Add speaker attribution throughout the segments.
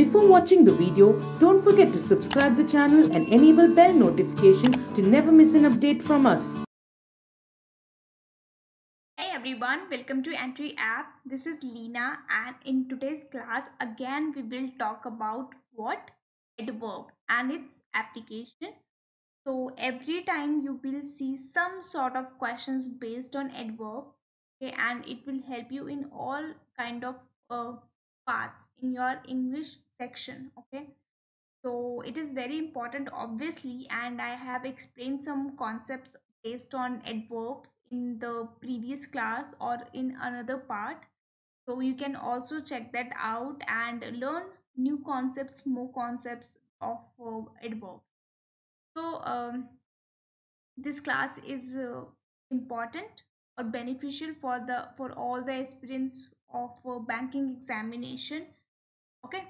Speaker 1: Before watching the video, don't forget to subscribe the channel and enable bell notification to never miss an update from us.
Speaker 2: Hey everyone, welcome to Entri app. This is Leena and in today's class again we will talk about what adverb and its application. So every time you will see some sort of questions based on adverb okay, and it will help you in all kind of uh, parts in your English section okay. So it is very important obviously and I have explained some concepts based on adverbs in the previous class or in another part so you can also check that out and learn new concepts more concepts of uh, adverbs so um, this class is uh, important or beneficial for the for all the aspirants of banking examination okay?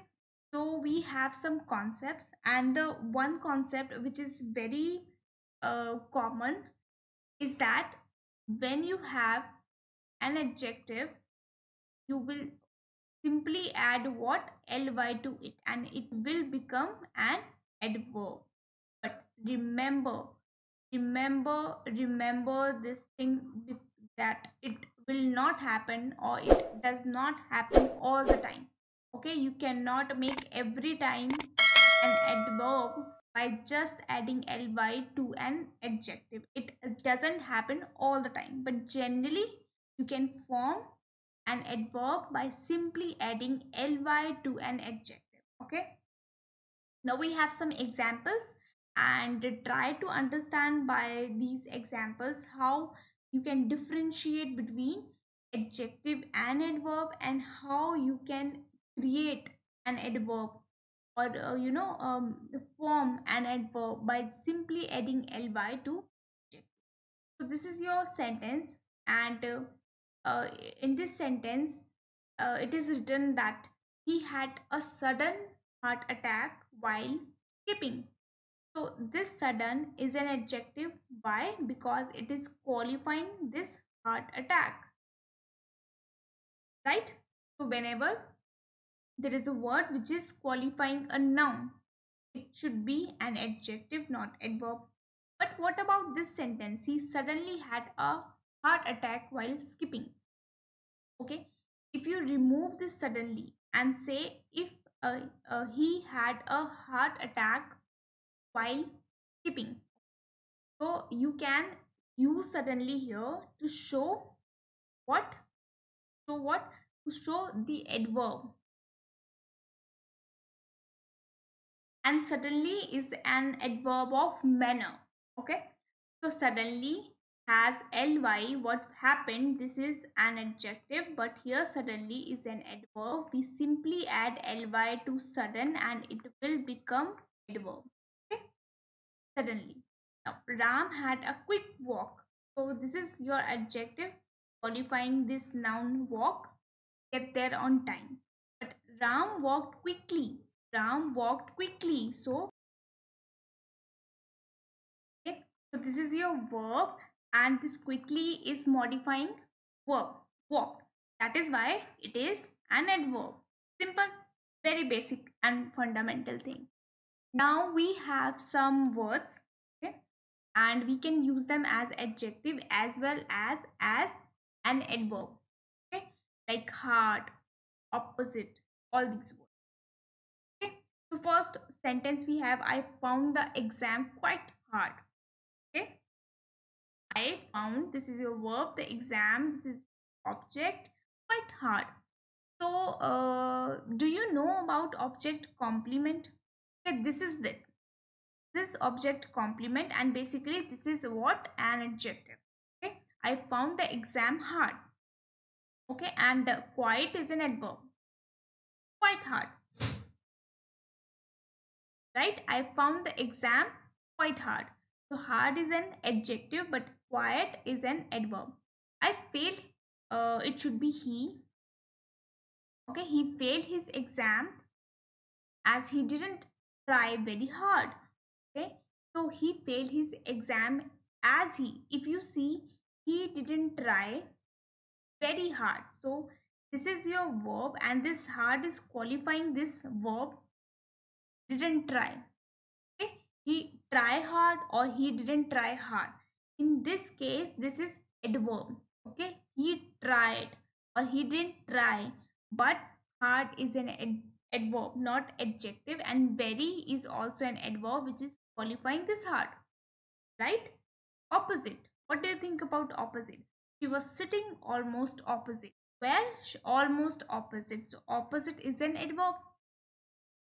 Speaker 2: So we have some concepts and the one concept which is very uh, common is that when you have an adjective you will simply add what? Ly to it and it will become an adverb. But remember remember remember this thing that it will not happen or it does not happen all the time. Okay you cannot make every time an adverb by just adding ly to an adjective. It doesn't happen all the time but generally you can form an adverb by simply adding ly to an adjective. Okay? Now we have some examples and try to understand by these examples how you can differentiate between adjective and adverb and how you can create an adverb or uh, you know um, form an adverb by simply adding ly to adjective. so this is your sentence and uh, uh, in this sentence uh, it is written that he had a sudden heart attack while skipping so this sudden is an adjective. Why? Because it is qualifying this heart attack. Right? So whenever there is a word which is qualifying a noun, it should be an adjective, not adverb. But what about this sentence? He suddenly had a heart attack while skipping. Okay. If you remove this suddenly and say if uh, uh, he had a heart attack while skipping. So you can use suddenly here to show what? Show what? To show the adverb. And suddenly is an adverb of manner. Okay. So suddenly has ly what happened this is an adjective but here suddenly is an adverb we simply add ly to sudden and it will become adverb suddenly. Now, Ram had a quick walk. So this is your adjective qualifying this noun walk. Get there on time. But Ram walked quickly. Ram walked quickly. So, okay. So this is your verb and this quickly is modifying verb walk. That is why it is an adverb. Simple, very basic and fundamental thing now we have some words okay and we can use them as adjective as well as as an adverb okay? Like hard opposite all these words okay? So first sentence we have i found the exam quite hard okay? I found this is your verb the exam this is object quite hard. So uh, do you know about object complement okay this is the this object complement and basically this is what an adjective okay? I found the exam hard okay? And quiet is an adverb quite hard right? I found the exam quite hard. So hard is an adjective but quiet is an adverb. I failed uh, it should be he okay? He failed his exam as he didn't try very hard okay? So he failed his exam as he if you see he didn't try very hard. So this is your verb and this hard is qualifying this verb didn't try okay? He try hard or he didn't try hard. In this case this is adverb okay? He tried or he didn't try but hard is an adverb not adjective and very is also an adverb which is qualifying this hard right? Opposite. What do you think about opposite? She was sitting almost opposite. Where almost opposite. So opposite is an adverb.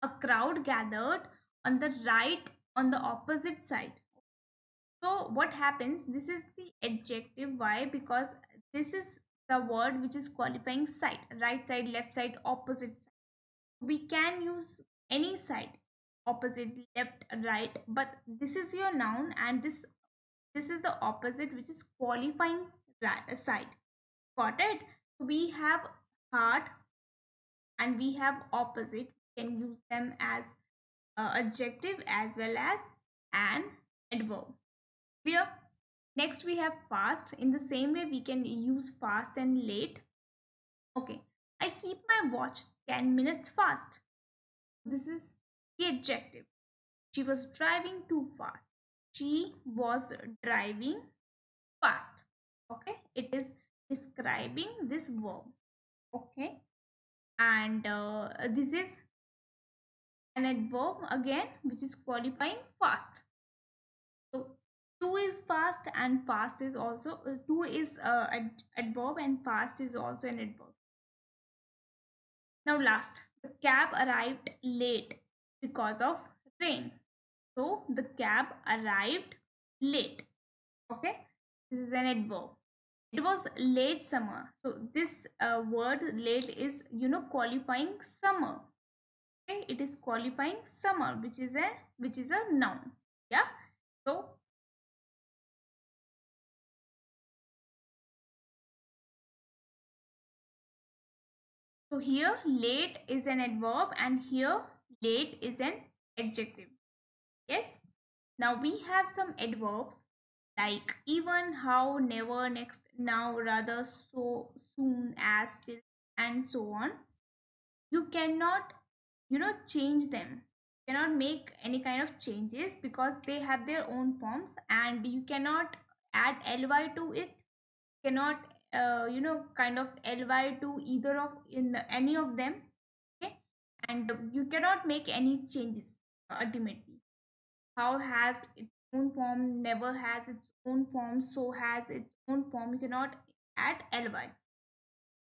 Speaker 2: A crowd gathered on the right on the opposite side. So what happens? This is the adjective. Why? Because this is the word which is qualifying side. Right side left side opposite side we can use any side opposite left right but this is your noun and this this is the opposite which is qualifying side. Got it? So we have hard and we have opposite. We can use them as uh, adjective as well as an adverb. Clear? Next we have fast in the same way we can use fast and late. Okay i keep my watch 10 minutes fast. This is the adjective. She was driving too fast. She was driving fast. Okay? It is describing this verb. Okay? And uh, this is an adverb again which is qualifying fast. So two is fast and fast is also uh, is uh, ad adverb and fast is also an adverb now last the cab arrived late because of rain. So the cab arrived late. Okay? This is an adverb. It was late summer. So this uh, word late is you know qualifying summer. Okay? It is qualifying summer which is a which is a noun. Yeah? So so here late is an adverb and here late is an adjective. Yes? Now we have some adverbs like even how never next now rather so soon as still and so on. You cannot you know change them. You cannot make any kind of changes because they have their own forms and you cannot add ly to it. Cannot uh, you know kind of ly to either of in any of them okay? And you cannot make any changes ultimately. How has its own form never has its own form so has its own form. You cannot add ly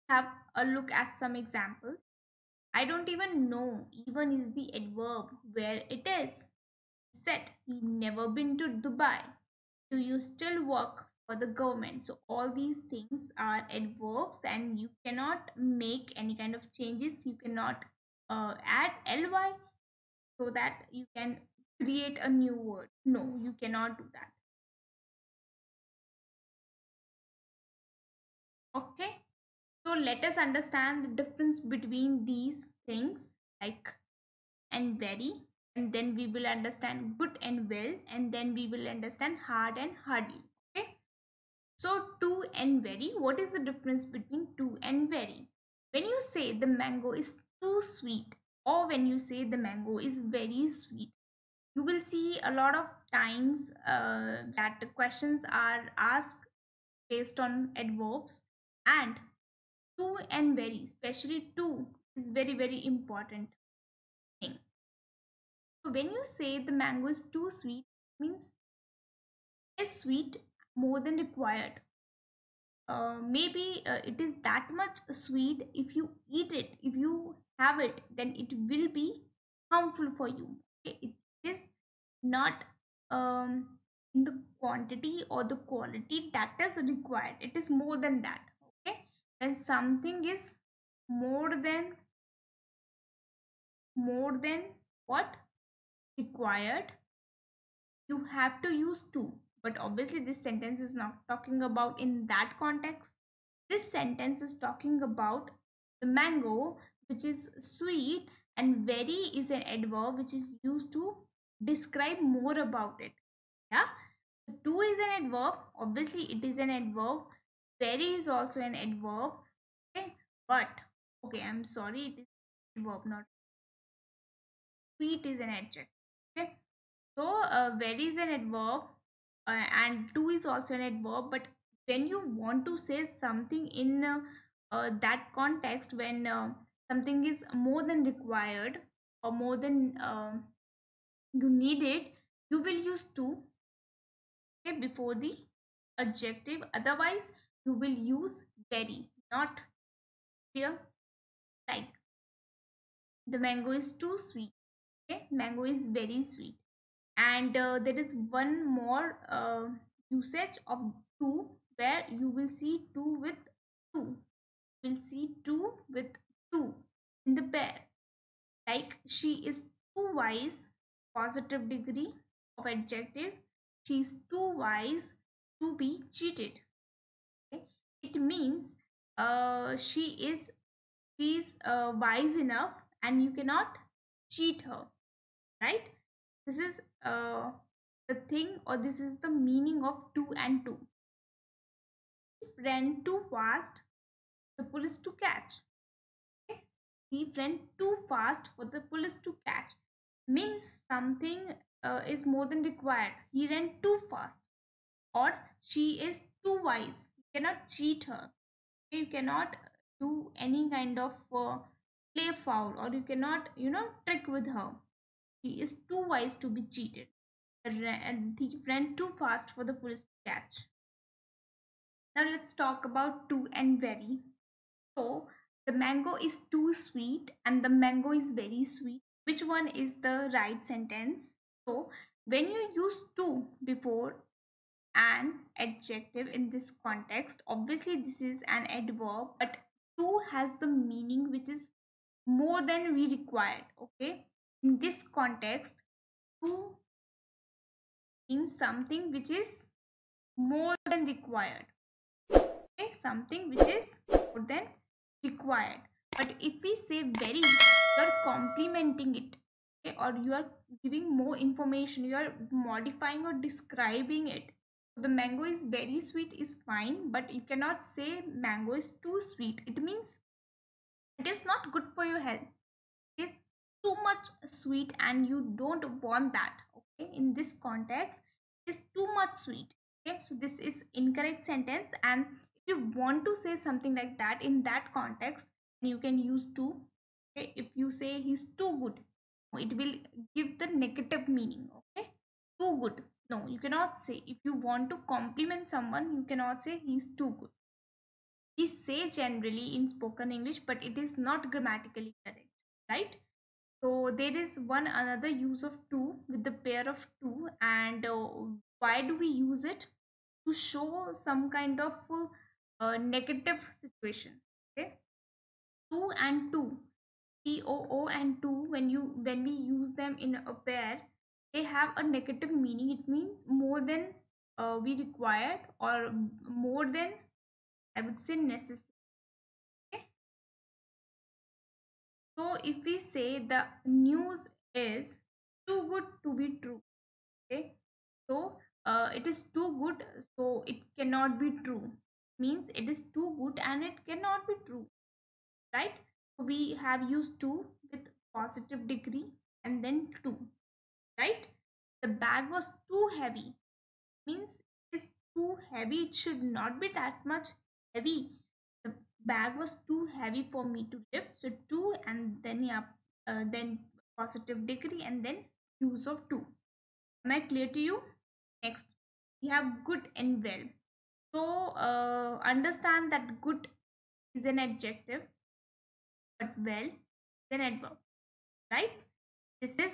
Speaker 2: have a look at some examples I don't even know even is the adverb where it is. Said he never been to Dubai. Do you still work for the government? So all these things are adverbs and you cannot make any kind of changes. You cannot uh, add ly so that you can create a new word. No, you cannot do that. Okay. So let us understand the difference between these things like and very and then we will understand good and well and then we will understand hard and hardly okay so too and very what is the difference between too and very? When you say the mango is too sweet or when you say the mango is very sweet you will see a lot of times uh, that questions are asked based on adverbs and too and very especially too is very very important thing. So when you say the mango is too sweet means it's sweet more than required. Uh, maybe uh, it is that much sweet if you eat it if you have it then it will be harmful for you. Okay? it is not um, in the quantity or the quality that is required. It is more than that okay? When something is more than more than what required you have to use to but obviously this sentence is not talking about in that context. This sentence is talking about the mango which is sweet and very is an adverb which is used to describe more about it. Yeah? To is an adverb. Obviously it is an adverb. Very is also an adverb. Okay? But okay i'm sorry it is verb not sweet is an adjective. Okay? So uh, very is an adverb uh, and to is also an adverb but when you want to say something in uh, uh, that context when uh, something is more than required or more than uh, you need it you will use to okay, before the adjective. Otherwise you will use very not clear like the mango is too sweet okay? Mango is very sweet and uh, there is one more uh, usage of two where you will see two with two. Will see two with two in the pair. Like she is too wise positive degree of adjective. She is too wise to be cheated. Okay? it means uh, she is she is uh, wise enough and you cannot cheat her. Right this is uh, the thing or this is the meaning of two and two. Ran too fast the police to catch. Okay? he ran too fast for the police to catch means something uh, is more than required. He ran too fast or she is too wise. You cannot cheat her. You cannot do any kind of uh, play foul or you cannot you know trick with her he is too wise to be cheated. The thief ran too fast for the police to catch. Now let's talk about too and very. So the mango is too sweet and the mango is very sweet. Which one is the right sentence? So when you use too before an adjective in this context obviously this is an adverb but too has the meaning which is more than we required okay in this context too means something which is more than required. Okay? Something which is more than required. But if we say very you are complementing it okay? Or you are giving more information you are modifying or describing it. So the mango is very sweet is fine but you cannot say mango is too sweet. It means it is not good for your health. It is too much sweet and you don't want that okay? In this context it is too much sweet okay? So this is incorrect sentence and if you want to say something like that in that context you can use too okay? If you say he's too good it will give the negative meaning okay? Too good. No you cannot say. If you want to compliment someone you cannot say he's too good. We say generally in spoken english but it is not grammatically correct right so there is one another use of two with the pair of two and uh, why do we use it? To show some kind of uh, negative situation okay? Two and two t o o and two when you when we use them in a pair they have a negative meaning. It means more than uh, we required or more than i would say necessary so if we say the news is too good to be true okay? So uh, it is too good so it cannot be true. Means it is too good and it cannot be true right? So we have used two with positive degree and then two right? The bag was too heavy. Means it's too heavy it should not be that much heavy bag was too heavy for me to lift. So two and then yeah uh, then positive degree and then use of two. Am i clear to you? Next. We have good and well. So uh, understand that good is an adjective but well is an adverb right? This is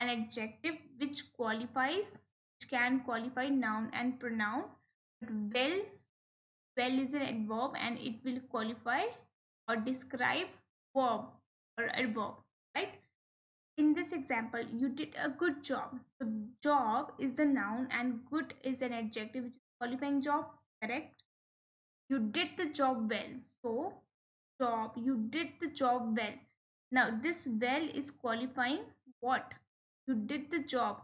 Speaker 2: an adjective which qualifies which can qualify noun and pronoun but well well is an adverb and it will qualify or describe verb or adverb right? In this example you did a good job. So job is the noun and good is an adjective which is qualifying job correct? You did the job well. So job you did the job well. Now this well is qualifying what? You did the job.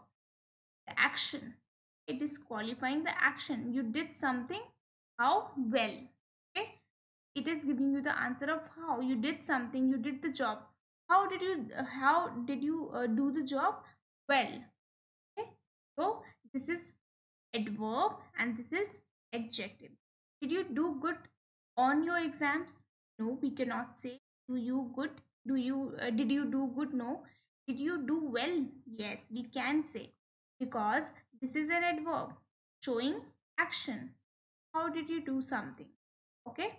Speaker 2: The action. It is qualifying the action. You did something how well okay? It is giving you the answer of how you did something you did the job. How did you how did you uh, do the job well okay? So this is adverb and this is adjective. Did you do good on your exams? No we cannot say do you good? Do you uh, did you do good? No. Did you do well? Yes we can say because this is an adverb showing action how did you do something? Okay?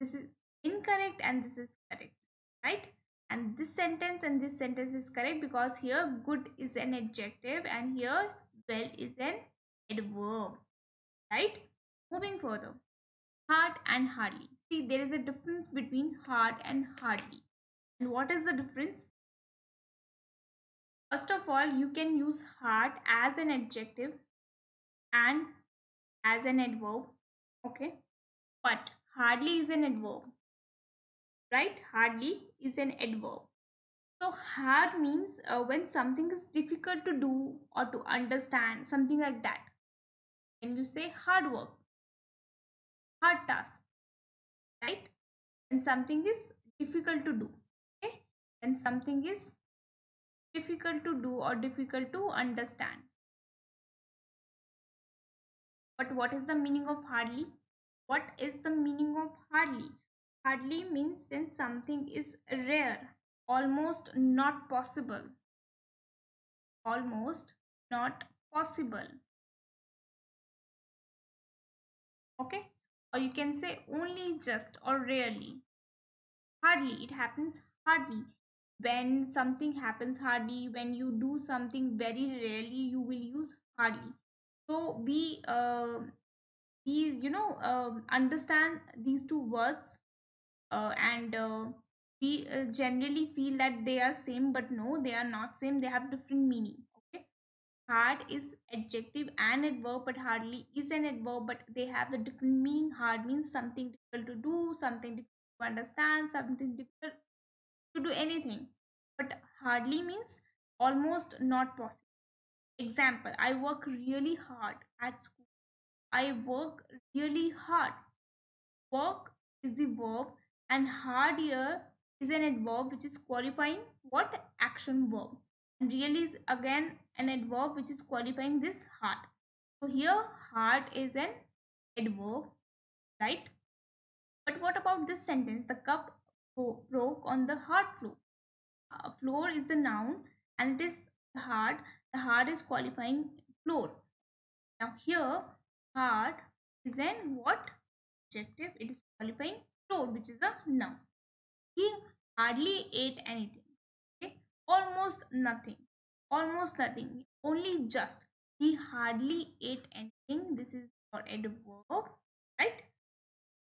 Speaker 2: This is incorrect and this is correct right? And this sentence and this sentence is correct because here good is an adjective and here well is an adverb right? Moving further. Hard and hardly. See there is a difference between hard and hardly. And what is the difference? First of all you can use hard as an adjective and as an adverb okay. But hardly is an adverb right? Hardly is an adverb. So hard means uh, when something is difficult to do or to understand something like that. When you say hard work hard task right? And something is difficult to do okay? And something is difficult to do or difficult to understand but what is the meaning of hardly? What is the meaning of hardly? Hardly means when something is rare almost not possible. Almost not possible. Okay? Or you can say only just or rarely. Hardly it happens hardly. When something happens hardly when you do something very rarely you will use hardly so we uh, we you know uh, understand these two words uh, and uh, we uh, generally feel that they are same but no they are not same. They have different meaning okay? Hard is adjective and adverb but hardly is an adverb but they have the different meaning. Hard means something difficult to do something difficult to understand something difficult to do anything. But hardly means almost not possible example i work really hard at school. I work really hard. Work is the verb and hard here is an adverb which is qualifying what? Action verb. And really is again an adverb which is qualifying this hard. So here hard is an adverb right? But what about this sentence? The cup broke on the hard floor. Uh, floor is the noun and it is hard the hard is qualifying floor. Now here hard is an what? Adjective. It is qualifying floor which is a noun. He hardly ate anything okay? Almost nothing almost nothing only just. He hardly ate anything. This is your adverb right?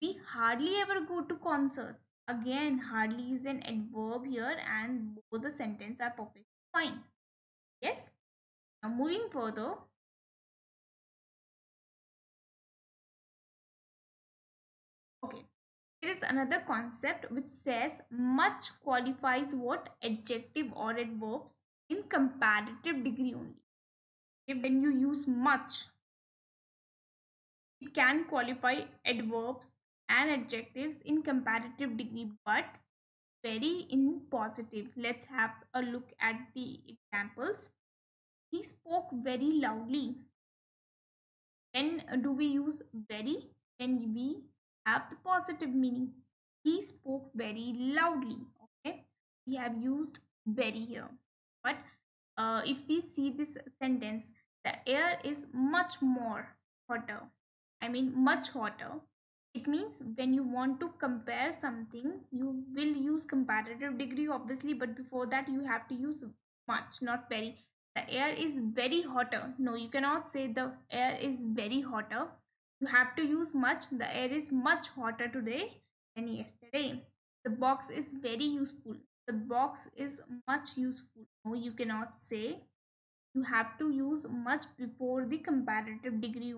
Speaker 2: We hardly ever go to concerts. Again hardly is an adverb here and both the sentence are perfectly fine yes? Now moving further. Okay. There is another concept which says much qualifies what adjective or adverbs in comparative degree only. Okay, when you use much it can qualify adverbs and adjectives in comparative degree but very in positive let's have a look at the examples. He spoke very loudly. When do we use very? When we have the positive meaning. He spoke very loudly okay? We have used very here. But uh, if we see this sentence the air is much more hotter. I mean much hotter it means when you want to compare something you will use comparative degree obviously but before that you have to use much not very. The air is very hotter. No you cannot say the air is very hotter. You have to use much. The air is much hotter today than yesterday. The box is very useful. The box is much useful. No you cannot say you have to use much before the comparative degree.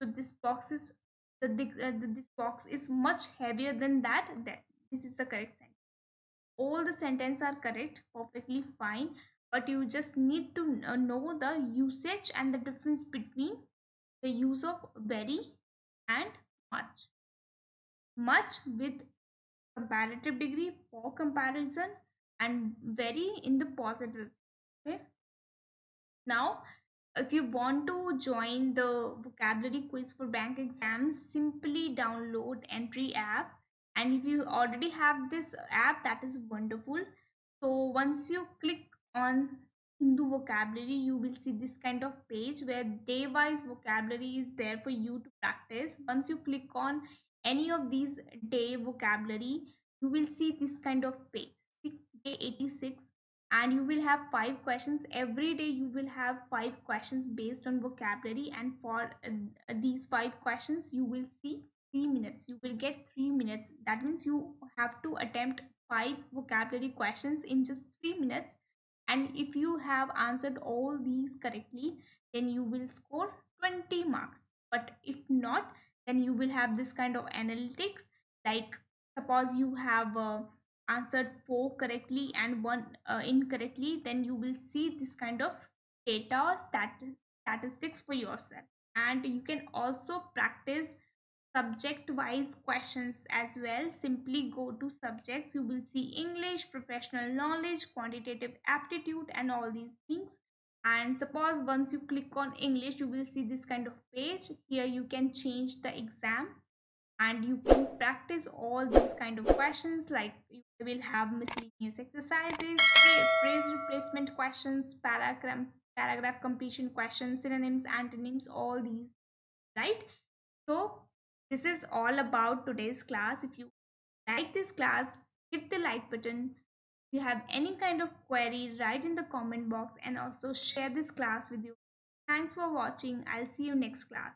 Speaker 2: So this box is the, uh, this box is much heavier than that that this is the correct sentence. All the sentences are correct perfectly fine but you just need to uh, know the usage and the difference between the use of very and much. Much with comparative degree for comparison and very in the positive okay? Now if you want to join the vocabulary quiz for bank exams simply download Entri app. And if you already have this app that is wonderful. So once you click on hindu vocabulary you will see this kind of page where day wise vocabulary is there for you to practice. Once you click on any of these day vocabulary you will see this kind of page. Day 86 and you will have five questions. Every day you will have five questions based on vocabulary and for uh, these five questions you will see three minutes. You will get three minutes. That means you have to attempt five vocabulary questions in just three minutes. And if you have answered all these correctly then you will score 20 marks. But if not then you will have this kind of analytics like suppose you have uh, answered four correctly and one uh, incorrectly then you will see this kind of data or stat statistics for yourself. And you can also practice subject wise questions as well. Simply go to subjects. You will see english professional knowledge quantitative aptitude and all these things. And suppose once you click on english you will see this kind of page. Here you can change the exam and you can practice all these kind of questions like you will have miscellaneous exercises phrase replacement questions paragraph paragraph completion questions synonyms antonyms all these right? So this is all about today's class. If you like this class hit the like button. If you have any kind of query write in the comment box and also share this class with you. Thanks for watching. I'll see you next class